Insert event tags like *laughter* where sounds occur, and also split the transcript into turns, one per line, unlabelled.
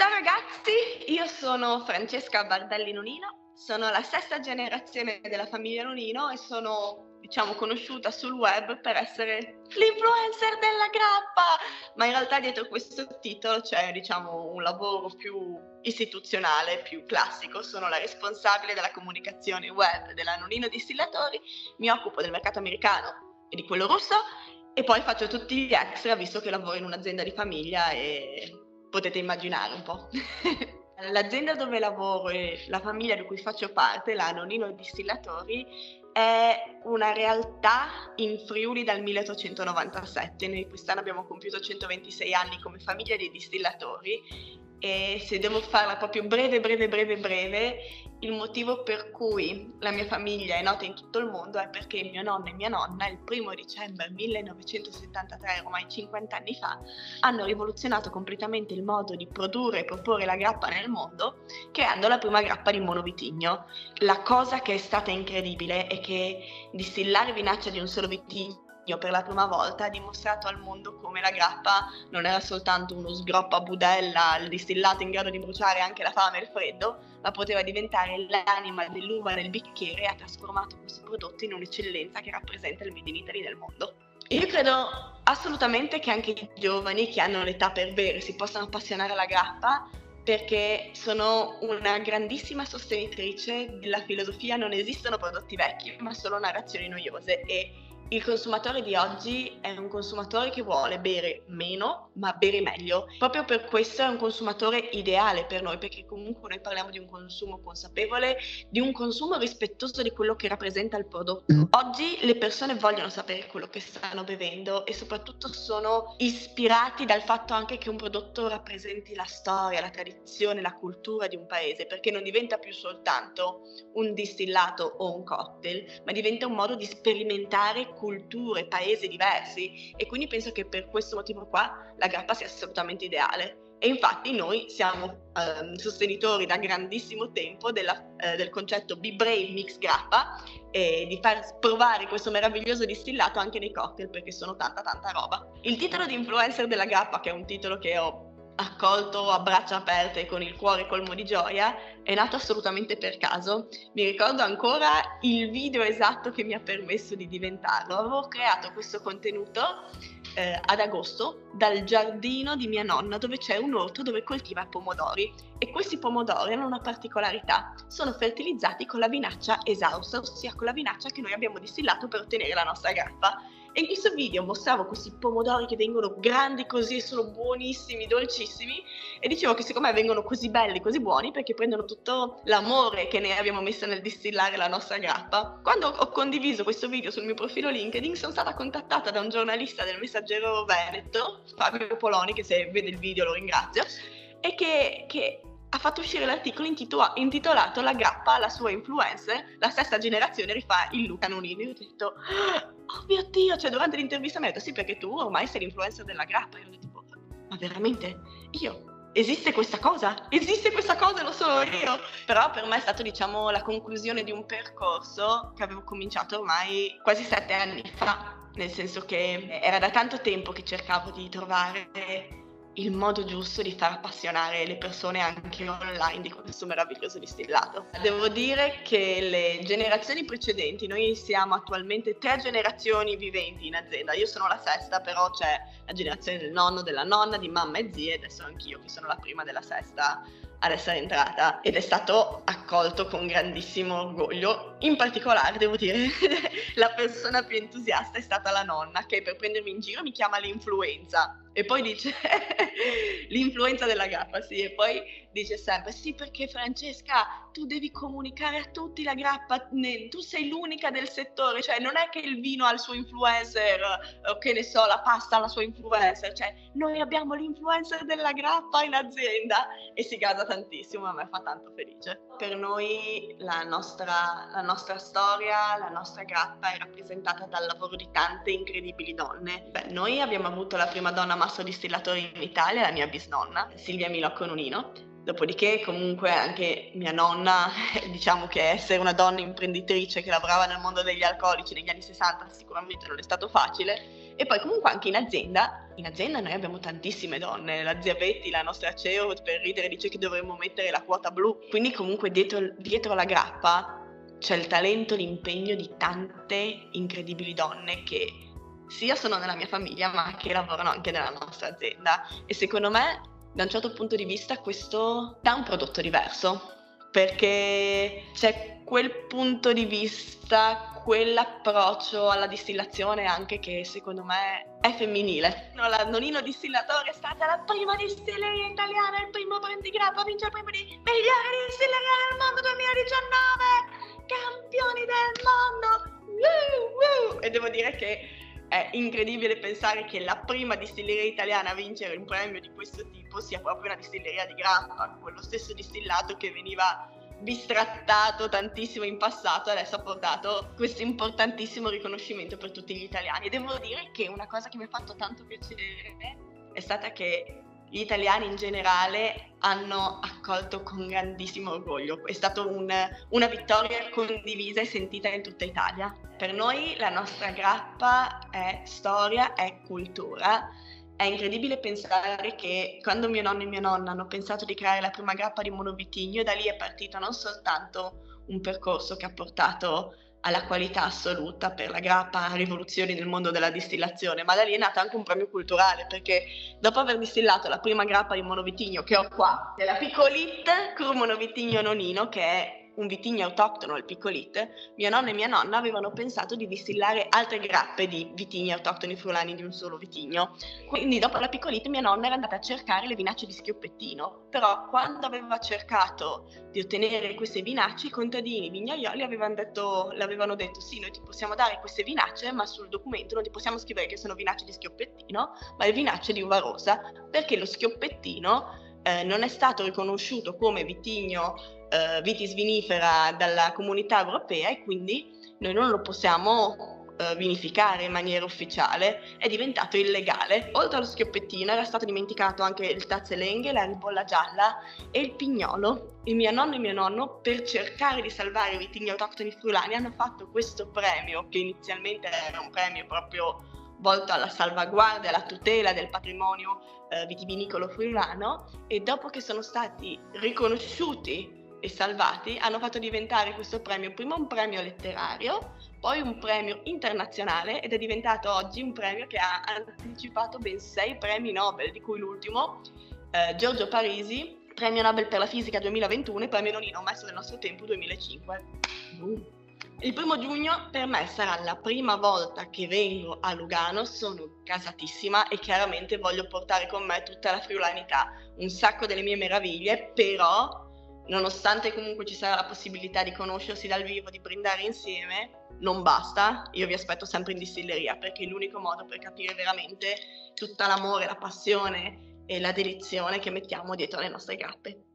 Ciao ragazzi, io sono Francesca Bardelli Nonino, sono la sesta generazione della famiglia Nonino e sono, diciamo, conosciuta sul web per essere l'influencer della grappa, ma in realtà dietro questo titolo c'è, diciamo, un lavoro più istituzionale, più classico. Sono la responsabile della comunicazione web della Nonino Distillatori, mi occupo del mercato americano e di quello russo e poi faccio tutti gli extra visto che lavoro in un'azienda di famiglia e potete immaginare un po'. *laughs* L'azienda dove lavoro e la famiglia di cui faccio parte, la Nonino Distillatori, è una realtà in Friuli dal 1897. Noi quest'anno abbiamo compiuto 126 anni come famiglia dei distillatori e se devo farla proprio breve, breve, breve, breve, il motivo per cui la mia famiglia è nota in tutto il mondo è perché mio nonno e mia nonna il primo dicembre 1973, ormai 50 anni fa, hanno rivoluzionato completamente il modo di produrre e proporre la grappa nel mondo, creando la prima grappa di monovitigno. La cosa che è stata incredibile è che distillare vinaccia di un solo vitigno per la prima volta ha dimostrato al mondo come la grappa non era soltanto uno sgroppo a budella, il distillato in grado di bruciare anche la fame e il freddo, ma poteva diventare l'anima dell'uva nel bicchiere e ha trasformato questo prodotto in un'eccellenza che rappresenta il Made in Italy del mondo. Io credo assolutamente che anche i giovani che hanno l'età per bere si possano appassionare alla grappa perché sono una grandissima sostenitrice della filosofia non esistono prodotti vecchi ma solo narrazioni noiose e il consumatore di oggi è un consumatore che vuole bere meno, ma bere meglio. Proprio per questo è un consumatore ideale per noi, perché comunque noi parliamo di un consumo consapevole, di un consumo rispettoso di quello che rappresenta il prodotto. Mm. Oggi le persone vogliono sapere quello che stanno bevendo e soprattutto sono ispirati dal fatto anche che un prodotto rappresenti la storia, la tradizione, la cultura di un paese, perché non diventa più soltanto un distillato o un cocktail, ma diventa un modo di sperimentare culture, paesi diversi e quindi penso che per questo motivo qua la grappa sia assolutamente ideale. E infatti noi siamo eh, sostenitori da grandissimo tempo della, eh, del concetto B-Brain Mix Grappa e di far provare questo meraviglioso distillato anche nei cocktail perché sono tanta tanta roba. Il titolo di influencer della grappa, che è un titolo che ho accolto a braccia aperte con il cuore colmo di gioia, è nato assolutamente per caso. Mi ricordo ancora il video esatto che mi ha permesso di diventarlo. Avevo creato questo contenuto eh, ad agosto dal giardino di mia nonna dove c'è un orto dove coltiva pomodori e questi pomodori hanno una particolarità, sono fertilizzati con la vinaccia esausta, ossia con la vinaccia che noi abbiamo distillato per ottenere la nostra grappa e in questo video mostravo questi pomodori che vengono grandi così sono buonissimi, dolcissimi e dicevo che secondo me vengono così belli, così buoni perché prendono tutto l'amore che ne abbiamo messo nel distillare la nostra grappa. Quando ho condiviso questo video sul mio profilo LinkedIn sono stata contattata da un giornalista del Messaggero Veneto, Fabio Poloni, che se vede il video lo ringrazio, e che, che ha fatto uscire l'articolo intitola- intitolato La grappa alla sua influencer, la sesta generazione rifà il Luca Nonini. Io ho detto, oh mio Dio, cioè durante l'intervista mi ha detto sì perché tu ormai sei l'influencer della grappa. Io ho detto, ma veramente? Io? Esiste questa cosa? Esiste questa cosa, lo so io. Però per me è stato, diciamo, la conclusione di un percorso che avevo cominciato ormai quasi sette anni fa. Nel senso che era da tanto tempo che cercavo di trovare il modo giusto di far appassionare le persone anche online di questo meraviglioso distillato. Devo dire che le generazioni precedenti, noi siamo attualmente tre generazioni viventi in azienda, io sono la sesta, però c'è la generazione del nonno, della nonna, di mamma e zie, adesso anch'io che sono la prima della sesta ad essere entrata ed è stato accolto con grandissimo orgoglio. In particolare, devo dire, *laughs* la persona più entusiasta è stata la nonna che per prendermi in giro mi chiama l'influenza. E poi dice *laughs* l'influenza della grappa, sì, e poi dice sempre sì perché Francesca tu devi comunicare a tutti la grappa, tu sei l'unica del settore, cioè non è che il vino ha il suo influencer o che ne so, la pasta ha la sua influencer, cioè noi abbiamo l'influencer della grappa in azienda. E si gasa tantissimo, a me fa tanto felice. Per noi la nostra, la nostra storia, la nostra grappa è rappresentata dal lavoro di tante incredibili donne. Beh, noi abbiamo avuto la prima donna mastro distillatore in Italia, la mia bisnonna, Silvia Milocco Nonino, Dopodiché comunque anche mia nonna, *laughs* diciamo che essere una donna imprenditrice che lavorava nel mondo degli alcolici negli anni 60 sicuramente non è stato facile e poi comunque anche in azienda in azienda noi abbiamo tantissime donne, la zia Betty, la nostra CEO per ridere dice che dovremmo mettere la quota blu, quindi comunque dietro, dietro la grappa c'è il talento, l'impegno di tante incredibili donne che sia sono nella mia famiglia ma che lavorano anche nella nostra azienda. E secondo me da un certo punto di vista questo dà un prodotto diverso perché c'è quel punto di vista, quell'approccio alla distillazione anche che secondo me è femminile. No, la Nonino Distillatore è stata la prima distilleria italiana, il primo brand di grappa, vince il premio di migliore distilleria del mondo 2019, campioni del mondo. Woo, woo. E devo dire che è incredibile pensare che la prima distilleria italiana a vincere un premio di questo tipo sia proprio una distilleria di grappa, quello stesso distillato che veniva bistrattato tantissimo in passato, adesso ha portato questo importantissimo riconoscimento per tutti gli italiani. E devo dire che una cosa che mi ha fatto tanto piacere è stata che gli italiani in generale hanno accolto con grandissimo orgoglio. È stata un, una vittoria condivisa e sentita in tutta Italia. Per noi la nostra grappa è storia, è cultura. È incredibile pensare che quando mio nonno e mia nonna hanno pensato di creare la prima grappa di monovitigno, da lì è partito non soltanto un percorso che ha portato alla qualità assoluta per la grappa rivoluzioni nel mondo della distillazione, ma da lì è nato anche un premio culturale perché dopo aver distillato la prima grappa di monovitigno che ho qua, della Piccolit Cru Monovitigno Nonino, che è un vitigno autoctono, il Piccolit, mio nonno e mia nonna avevano pensato di distillare altre grappe di vitigni autoctoni friulani di un solo vitigno. Quindi dopo la Piccolit mia nonna era andata a cercare le vinacce di schioppettino, però quando aveva cercato di ottenere queste vinacce, i contadini, vignaioli avevano detto, le avevano detto sì, noi ti possiamo dare queste vinacce, ma sul documento non ti possiamo scrivere che sono vinacce di schioppettino, ma le vinacce di uva rosa, perché lo schioppettino eh, non è stato riconosciuto come vitigno eh, vitis vinifera dalla comunità europea e quindi noi non lo possiamo eh, vinificare in maniera ufficiale, è diventato illegale. Oltre allo schioppettino era stato dimenticato anche il tazzolenghe, la ribolla gialla e il pignolo. Il mio nonno e mio nonno, per cercare di salvare i vitigni autoctoni friulani, hanno fatto questo premio, che inizialmente era un premio proprio volto alla salvaguardia, alla tutela del patrimonio eh, vitivinicolo friulano e dopo che sono stati riconosciuti e salvati hanno fatto diventare questo premio prima un premio letterario, poi un premio internazionale ed è diventato oggi un premio che ha anticipato ben sei premi Nobel, di cui l'ultimo, eh, Giorgio Parisi, premio Nobel per la fisica 2021 e premio Nonino Messo del nostro tempo 2005. Uh. Il primo giugno per me sarà la prima volta che vengo a Lugano, sono casatissima e chiaramente voglio portare con me tutta la friulanità, un sacco delle mie meraviglie, però nonostante comunque ci sarà la possibilità di conoscersi dal vivo, di brindare insieme, non basta, io vi aspetto sempre in distilleria perché è l'unico modo per capire veramente tutto l'amore, la passione e la dedizione che mettiamo dietro le nostre grappe.